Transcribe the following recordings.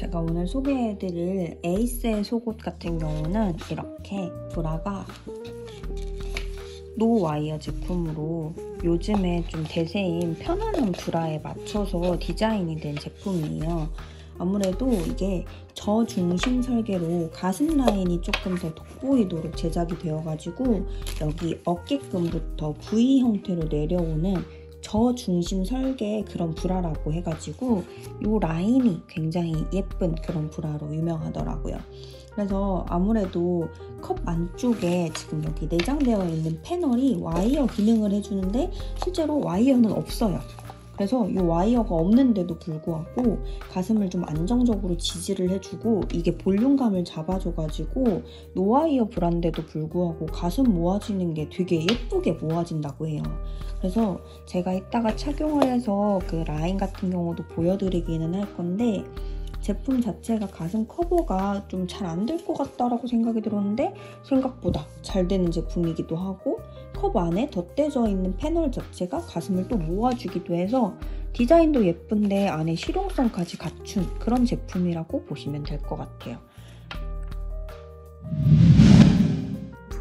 제가 오늘 소개해드릴 에이스의 속옷 같은 경우는 이렇게 브라가 no wire 제품으로 요즘에 좀 대세인 편안한 브라에 맞춰서 디자인이 된 제품이에요. 아무래도 이게 저중심 설계로 가슴 라인이 조금 더 돋보이도록 제작이 되어가지고 여기 어깨끈부터 V 형태로 내려오는 저중심 설계의 그런 브라라고 해가지고 이 라인이 굉장히 예쁜 그런 브라로 유명하더라고요. 그래서 아무래도 컵 안쪽에 지금 여기 내장되어 있는 패널이 와이어 기능을 해주는데 실제로 와이어는 없어요. 그래서 이 와이어가 없는데도 불구하고 가슴을 좀 안정적으로 지지를 해주고 이게 볼륨감을 잡아줘가지고 no wire 브란데도 불구하고 가슴 모아지는 게 되게 예쁘게 모아진다고 해요. 그래서 제가 이따가 착용을 해서 그 라인 같은 경우도 보여드리기는 할 건데 제품 자체가 가슴 커버가 좀 잘 안 될 것 같다라고 생각이 들었는데 생각보다 잘 되는 제품이기도 하고 컵 안에 덧대져 있는 패널 자체가 가슴을 또 모아주기도 해서 디자인도 예쁜데 안에 실용성까지 갖춘 그런 제품이라고 보시면 될 것 같아요.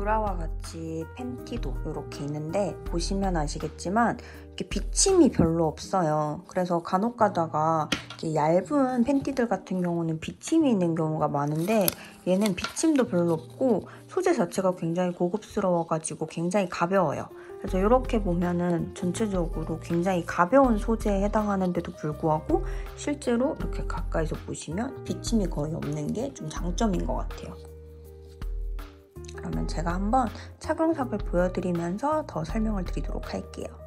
브라와 같이 팬티도 이렇게 있는데 보시면 아시겠지만 이렇게 비침이 별로 없어요. 그래서 간혹 가다가 얇은 팬티들 같은 경우는 비침이 있는 경우가 많은데 얘는 비침도 별로 없고 소재 자체가 굉장히 고급스러워가지고 굉장히 가벼워요. 그래서 이렇게 보면은 전체적으로 굉장히 가벼운 소재에 해당하는데도 불구하고 실제로 이렇게 가까이서 보시면 비침이 거의 없는 게 좀 장점인 것 같아요. 그러면 제가 한번 착용석을 보여드리면서 더 설명을 드리도록 할게요.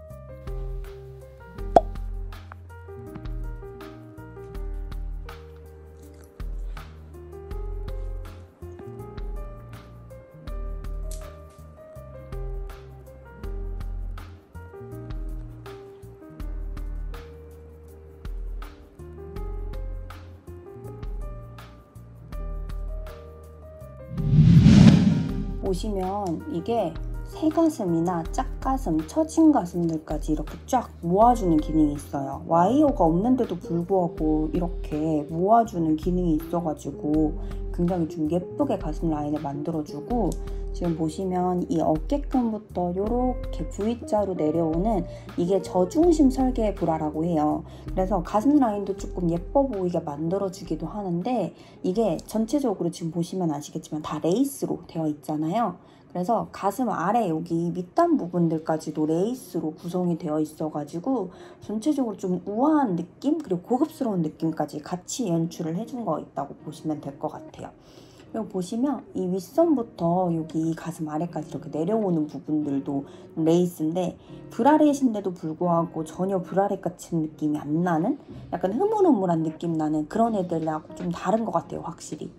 보시면 이게 새가슴이나 짝가슴, 처진 가슴들까지 이렇게 쫙 모아주는 기능이 있어요. 와이어가 없는데도 불구하고 이렇게 모아주는 기능이 있어가지고 굉장히 좀 예쁘게 가슴 라인을 만들어주고 지금 보시면 이 어깨끈부터 이렇게 V자로 내려오는 이게 저중심 설계의 브라라고 해요. 그래서 가슴 라인도 조금 예뻐 보이게 만들어주기도 하는데 이게 전체적으로 지금 보시면 아시겠지만 다 레이스로 되어 있잖아요. 그래서 가슴 아래 여기 밑단 부분들까지도 레이스로 구성이 되어 있어가지고 전체적으로 좀 우아한 느낌 그리고 고급스러운 느낌까지 같이 연출을 해준 거 있다고 보시면 될 것 같아요. 여기 보시면 이 윗선부터 여기 가슴 아래까지 이렇게 내려오는 부분들도 레이스인데 bralette인데도 불구하고 전혀 브라렛 같은 느낌이 안 나는 약간 흐물흐물한 느낌 나는 그런 애들하고 좀 다른 것 같아요 확실히.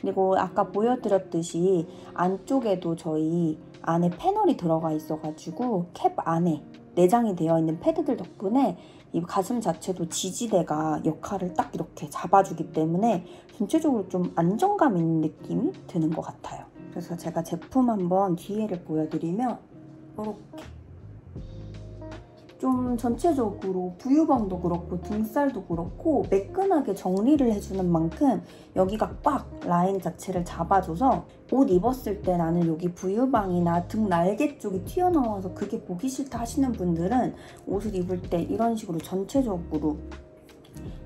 그리고 아까 보여드렸듯이 안쪽에도 저희 안에 패널이 들어가 있어가지고 캡 안에 내장이 되어 있는 패드들 덕분에 이 가슴 자체도 지지대가 역할을 딱 이렇게 잡아주기 때문에 전체적으로 좀 안정감 있는 느낌이 드는 것 같아요. 그래서 제가 제품 한번 뒤에를 보여드리면 이렇게 좀 전체적으로 부유방도 그렇고 등살도 그렇고 매끈하게 정리를 해주는 만큼 여기가 꽉 라인 자체를 잡아줘서 옷 입었을 때 나는 여기 부유방이나 등 날개 쪽이 튀어나와서 그게 보기 싫다 하시는 분들은 옷을 입을 때 이런 식으로 전체적으로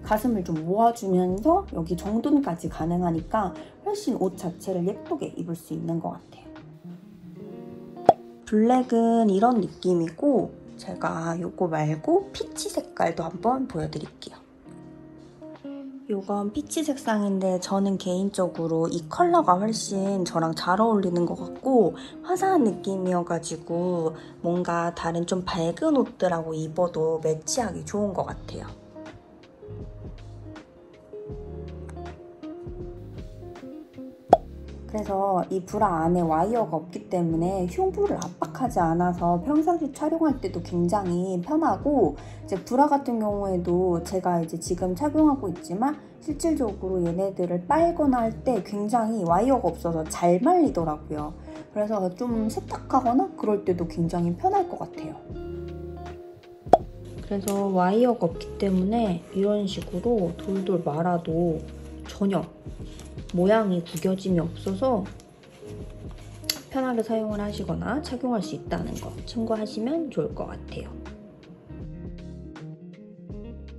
가슴을 좀 모아주면서 여기 정돈까지 가능하니까 훨씬 옷 자체를 예쁘게 입을 수 있는 것 같아요. 블랙은 이런 느낌이고 제가 이거 말고 피치 색깔도 한번 보여드릴게요. 이건 피치 색상인데 저는 개인적으로 이 컬러가 훨씬 저랑 잘 어울리는 것 같고 화사한 느낌이어가지고 뭔가 다른 좀 밝은 옷들하고 입어도 매치하기 좋은 것 같아요. 그래서 이 브라 안에 와이어가 없기 때문에 흉부를 압박하지 않아서 평상시 촬영할 때도 굉장히 편하고 이제 브라 같은 경우에도 제가 이제 지금 착용하고 있지만 실질적으로 얘네들을 빨거나 할 때 굉장히 와이어가 없어서 잘 말리더라고요. 그래서 좀 세탁하거나 그럴 때도 굉장히 편할 것 같아요. 그래서 와이어가 없기 때문에 이런 식으로 돌돌 말아도 전혀 모양이 구겨짐이 없어서 편하게 사용을 하시거나 착용할 수 있다는 거 참고하시면 좋을 것 같아요.